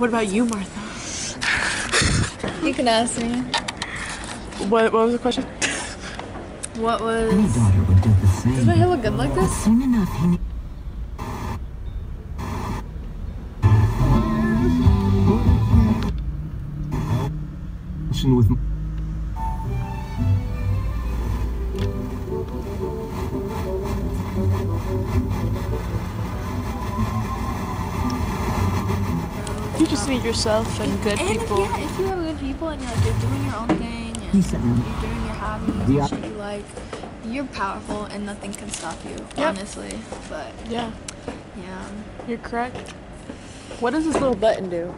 What about you, Martha? You can ask me. What, what was the question? What was. Any daughter would do the same. Does my hair look good like this? Soon enough, he with You just need yourself and good And if, people. yeah, if you have good people and you're like you're doing your own thing and you're doing your hobbies Yeah. and shit you like, you're powerful and nothing can stop you. Yep. Honestly, but Yeah, yeah. you're correct. What does this little button do?